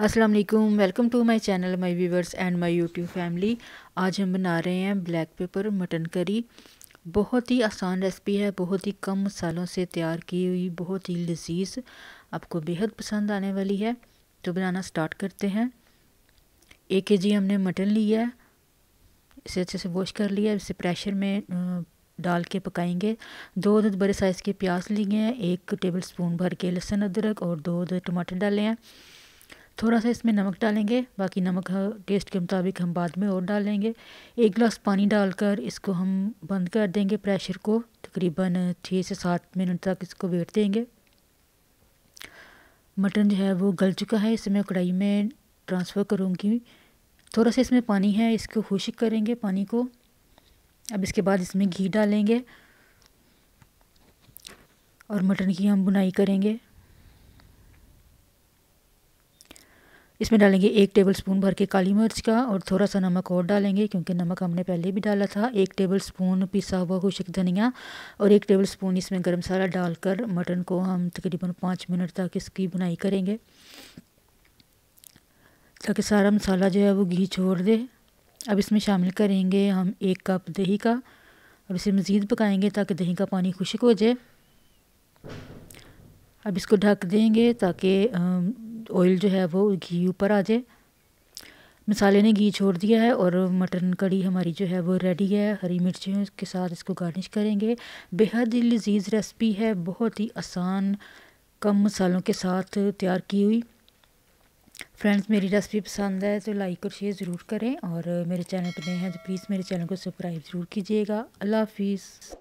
अस्सलाम वालेकुम to my channel my viewers and my YouTube family आज हम बना रहे हैं ब्लैक पेपर मटन करी बहुत ही आसान रेसिपी है, बहुत ही कम मसालों से तैयार की हुई, बहुत ही लजीज आपको बेहद पसंद आने वाली है। तो बनाना स्टार्ट करते हैं। एक के जी हमने मटन लिया है। इसे अच्छे से वॉश कर लिया इसे प्रेशर में डाल के पकाएँगे। दो दो बड़े साइज़ के प्याज लिए हैं। एक टेबल स्पून भर के लहसुन अदरक और दो दो टमाटर डाले हैं। थोड़ा सा इसमें नमक डालेंगे, बाकी नमक टेस्ट के मुताबिक हम बाद में और डालेंगे एक गिलास पानी डालकर इसको हम बंद कर देंगे प्रेशर को, तकरीबन छः से सात मिनट तक इसको वेट देंगे। मटन जो है वो गल चुका है, इसे मैं कढ़ाई में ट्रांसफ़र करूँगी। थोड़ा सा इसमें पानी है, इसको खुश्क करेंगे पानी को। अब इसके बाद इसमें घी डालेंगे और मटन की हम बुनाई करेंगे। इसमें डालेंगे एक टेबल स्पून भर के काली मिर्च का और थोड़ा सा नमक और डालेंगे, क्योंकि नमक हमने पहले भी डाला था। एक टेबल स्पून पिसा हुआ खुशक धनिया और एक टेबल स्पून इसमें गर्म मसाला डालकर मटन को हम तकरीबन पाँच मिनट तक इसकी बुनाई करेंगे, ताकि सारा मसाला जो है वो घी छोड़ दे। अब इसमें शामिल करेंगे हम एक कप दही का अब इसे मज़ीद पकाएँगे ताकि दही का पानी खुशक हो जाए। अब इसको ढक देंगे ताकि ऑयल जो है वो घी ऊपर आ जाए। मसाले ने घी छोड़ दिया है और मटन कड़ी हमारी जो है वो रेडी है। हरी मिर्चियों के साथ इसको गार्निश करेंगे। बेहद ही लजीज रेसिपी है। बहुत ही आसान कम मसालों के साथ तैयार की हुई। फ्रेंड्स मेरी रेसिपी पसंद है तो लाइक और शेयर ज़रूर करें और मेरे चैनल पर नए हैं तो प्लीज़ मेरे चैनल को सब्सक्राइब ज़रूर कीजिएगा। अल्लाह हाफिज़।